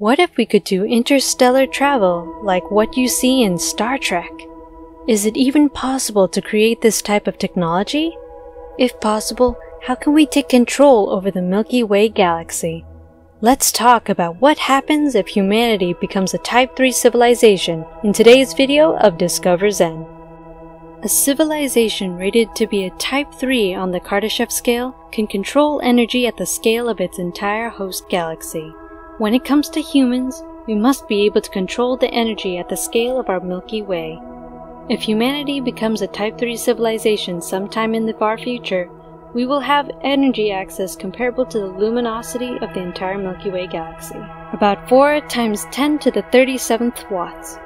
What if we could do interstellar travel like what you see in Star Trek? Is it even possible to create this type of technology? If possible, how can we take control over the Milky Way galaxy? Let's talk about what happens if humanity becomes a Type 3 civilization in today's video of Discover Zen. A civilization rated to be a Type 3 on the Kardashev scale can control energy at the scale of its entire host galaxy. When it comes to humans, we must be able to control the energy at the scale of our Milky Way. If humanity becomes a Type 3 civilization sometime in the far future, we will have energy access comparable to the luminosity of the entire Milky Way galaxy, about 4 times 10 to the 37th watts.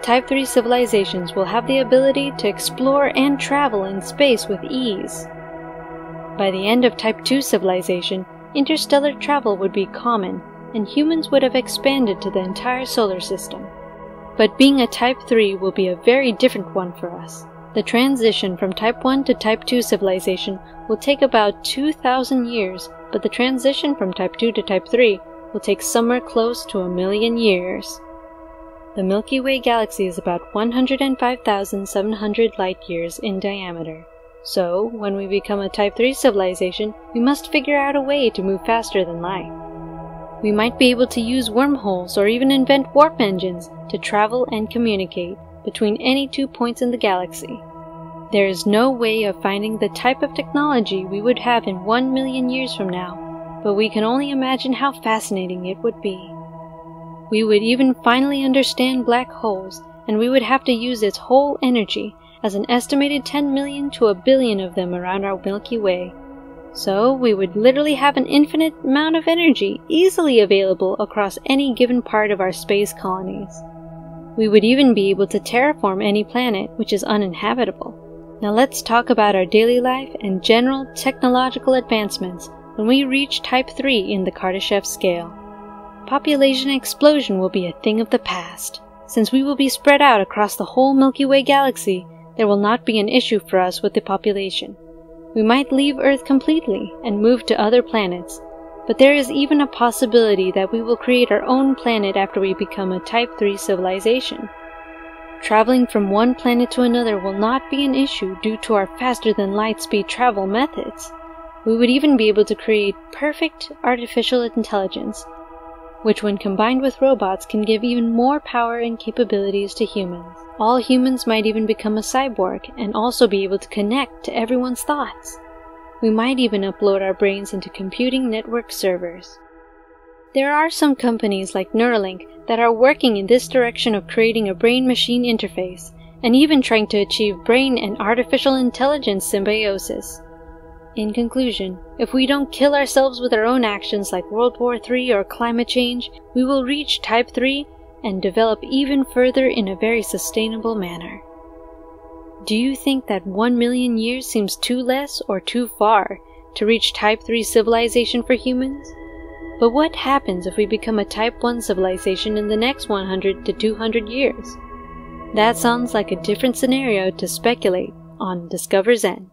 Type 3 civilizations will have the ability to explore and travel in space with ease. By the end of Type 2 civilization, interstellar travel would be common and humans would have expanded to the entire solar system. But being a Type 3 will be a very different one for us. The transition from Type 1 to Type 2 civilization will take about 2,000 years, but the transition from Type 2 to Type 3 will take somewhere close to a million years. The Milky Way galaxy is about 105,700 light years in diameter. So, when we become a Type 3 civilization, we must figure out a way to move faster than light. We might be able to use wormholes or even invent warp engines to travel and communicate between any two points in the galaxy. There is no way of finding the type of technology we would have in one million years from now, but we can only imagine how fascinating it would be. We would even finally understand black holes, and we would have to use its whole energy, as an estimated 10 million to a billion of them around our Milky Way, so we would literally have an infinite amount of energy easily available across any given part of our space colonies. We would even be able to terraform any planet which is uninhabitable. Now let's talk about our daily life and general technological advancements when we reach Type 3 in the Kardashev scale. Population explosion will be a thing of the past. Since we will be spread out across the whole Milky Way galaxy, there will not be an issue for us with the population. We might leave Earth completely and move to other planets, but there is even a possibility that we will create our own planet after we become a Type 3 civilization. Traveling from one planet to another will not be an issue due to our faster than light speed travel methods. We would even be able to create perfect artificial intelligence, which when combined with robots can give even more power and capabilities to humans. All humans might even become a cyborg and also be able to connect to everyone's thoughts. We might even upload our brains into computing network servers. There are some companies like Neuralink that are working in this direction of creating a brain-machine interface and even trying to achieve brain and artificial intelligence symbiosis. In conclusion, if we don't kill ourselves with our own actions like World War III or climate change, we will reach Type 3 and develop even further in a very sustainable manner. Do you think that 1 million years seems too less or too far to reach Type 3 civilization for humans? But what happens if we become a Type 1 civilization in the next 100 to 200 years? That sounds like a different scenario to speculate on Discover Zen.